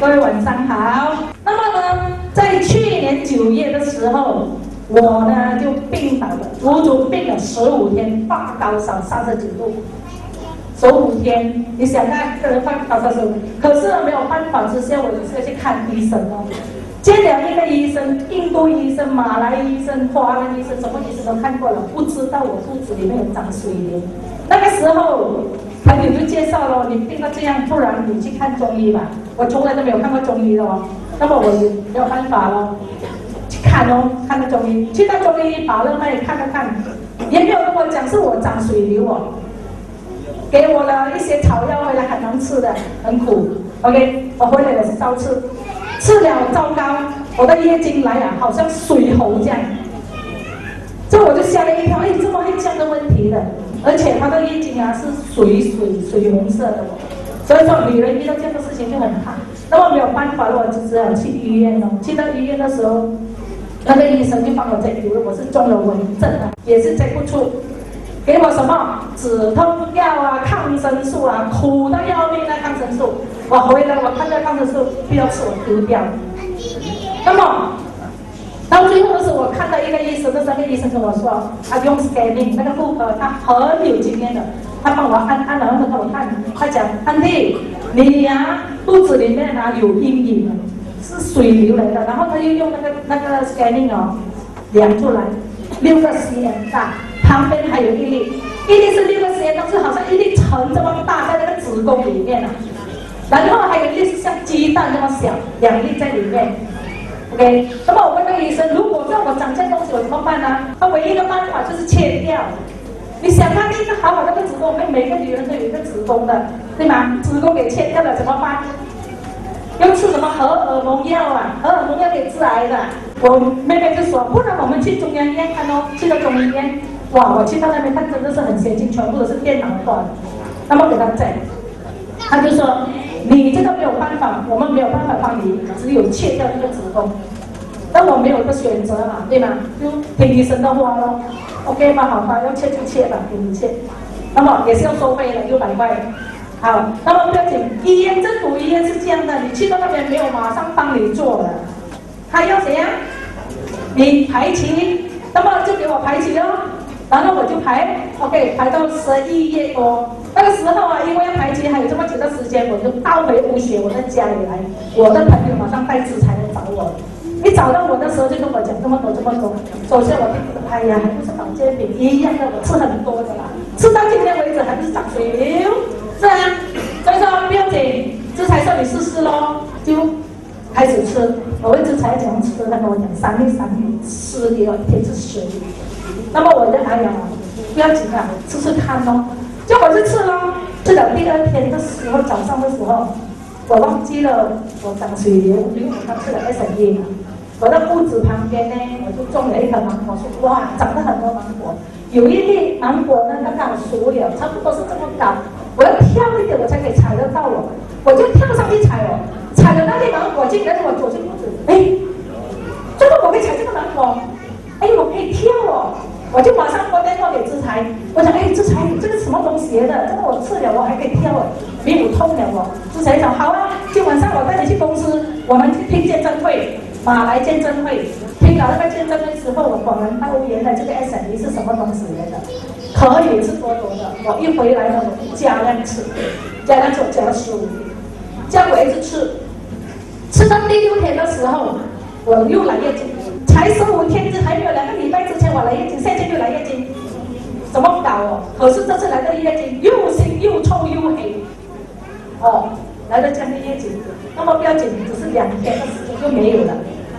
各位晚上好。那么呢，在去年九月的时候，我呢就病倒了，足足病了十五天，发高烧三十九度，十五天。你想看这个人发高烧十五，可是没有办法之下，我就是要去看医生哦。见了一个医生，印度医生、马来医生、华人医生，什么医生都看过了，不知道我肚子里面有长水瘤。那个时候，朋友就介绍了，你病到这样，不然你去看中医吧。我从来都没有看过中医的哦，那么我也没有办法了，去看哦，看个中医，去到中医把那脉看了看，也没有跟我讲是我长水瘤哦，给我了一些草药回来很难吃的，很苦。OK，我回来我是照吃。吃了糟糕，我的月经来啊，好像水喉这样，这我就吓了一跳，哎，怎么会这样的问题的？而且她的月经啊是水水水红色的，哦所以说女人遇到这样的事情就很怕。那么没有办法了，我就只好去医院了。去到医院的时候，那个医生就帮我摘，以为我是中了蚊症啊，也是摘不出，给我什么止痛药啊、抗生素啊，苦的要命的抗生素。我回来，我看到抗生素不要吃，我丢掉。那么到最后的时候，我看到一个医生，那个医生跟我说，他用 scanning，那个妇科，他很有经验的，他帮我按按了，然后他给我看，他讲，安迪，你呀肚子里面啊有阴影，是水流来的，然后他又用那个那个 scanning 哦量出来，六个 cm 大，旁边还有一粒，一粒是六个 cm，但是好像一粒橙这么大，在那个子宫里面啊。然后还有一粒是像鸡蛋那么小，两粒在里面。OK，那么我问那个医生，如果让我长这东西，我怎么办呢？他唯一的办法就是切掉。你想看一个好好的个子宫，我们每个女人都有一个子宫的，对吗？子宫给切掉了怎么办？要吃什么荷尔蒙药啊？荷尔蒙药给致癌的。我妹妹就说，不然我们去中央医院看哦，去到中医院。哇，我去到那边看，真的是很先进，全部都是电脑化的。那么给他整，他就说。你这个没有办法，我们没有办法帮你，只有切掉这个子宫。但我没有一个选择嘛，对吗？就听医生的话咯。OK 吧，好吧，要切就切吧，给你切。那么也是要收费的，六百块。好，那么不要紧，医院政府医院是这样的，你去到那边没有马上帮你做的，他要怎样？你排期，那么就给我排期哦。然后我就排，OK，排到十一月多。那个时候啊，因为要排期，还有这么久的时间，我就倒回屋学我在家里来。我的朋友马上带资材来找我，一找到我的时候就跟我讲这么多这么多。首先我就觉得，哎呀，还不是保健品一样的，我吃很多的啦，吃到今天为止还不是长水瘤，是啊。所以说不要紧，资材说你试试咯，就开始吃。我问资材怎样吃，他跟我讲三粒三粒，吃的哦，一天吃十粒。那么我就哎呀，不要紧啊，吃吃看咯。就我就吃咯，吃了第二天的时候，早上的时候，我忘记了我长水瘤，因为我刚吃了 S E 嘛。我的肚子旁边呢，我就种了一棵芒果树，哇，长了很多芒果。有一粒芒果呢，刚刚熟了，差不多是这么高，我要跳一点我才可以采得到哦。我就跳上去采哦，采了那粒芒果，竟然我走进屋子，哎，怎么我可以采这个芒果？哎，我可以跳哦！我就马上拨电话给志才，我讲，哎，志才，这个什么东西来的？这个我吃了，我还可以跳哦，没有痛了哦。志才讲，好啊，今晚上我带你去公司，我们去听见证会，马来见证会。听了那个见证会之后，我恍然大悟，原来这个 S M E 是什么东西来的？可以是多多的。我一回来呢，我就加量吃，加量吃，加了十五天，加我一直吃，吃到第六天的时候，我又来月经。才十五天，这还没有两个礼拜之前我来月经，现在就来月经，怎么搞哦？可是这次来的月经又腥又臭又黑，哦，来了这样的月经，那么不要紧，只是两天的时间就没有了，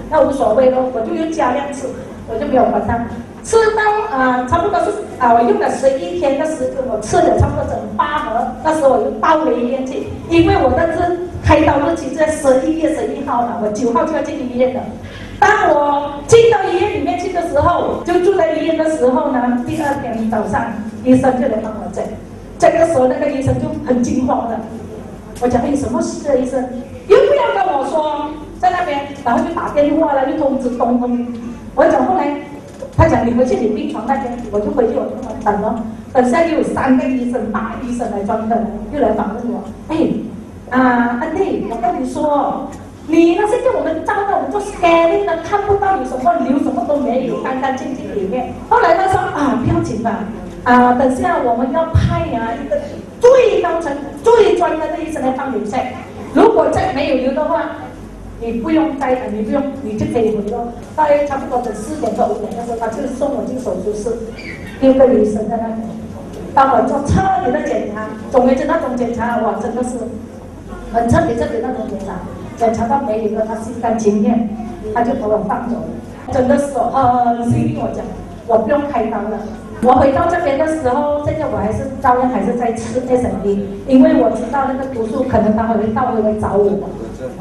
那无所谓咯，我就又加量吃，我就没有管它，吃到啊，差不多是啊，我用了十一天的时间，我吃了差不多整八盒，那时候我就到回医院去，因为我的日开刀日期在十一月十一号嘛，我九号就要进医院了。当我进到医院里面去的时候，就住在医院的时候呢，第二天早上医生就来帮我诊。这个时候那个医生就很惊慌了。我讲哎，什么事啊？医生又不要跟我说在那边，然后就打电话了，就通知东东。我讲后来，他讲你回去你病床那边，我就回去我就等了。等下又有三个医生，大医生来专门又来访问我。哎，啊，安弟，我跟你说，你呢现在我们照的我们做 scanning 呢，看不到有什么瘤，什么都没有，干干净净里面。后来他说啊，不要紧吧，啊，等下我们要派啊一个最高层、最专业的医生来帮你 check。如果再没有瘤的话，你不用再，你不用，你就可以回了。大约差不多等四点到五点的时候，他就送我进手术室，六个医生在那里帮我做彻底的检查。总而言之，那种检查哇，真的是很彻底彻底那种检查，检查到没有了，他心甘情愿，他就把我放走了。真的是很幸运，我讲，我不用开刀了。我回到这边的时候，现在我还是照样还是在吃 S M D，因为我知道那个毒素可能他会到会来找我，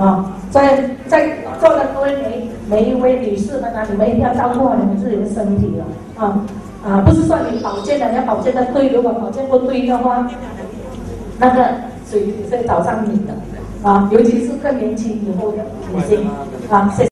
啊，所以在座的各位每每一位女士们啊，你们一定要照顾好你们自己的身体了，啊啊，不是说你保健的要保健的对，如果保健不对的话，那个水会找上你的，啊，尤其是更年轻以后的女性，啊，谢谢。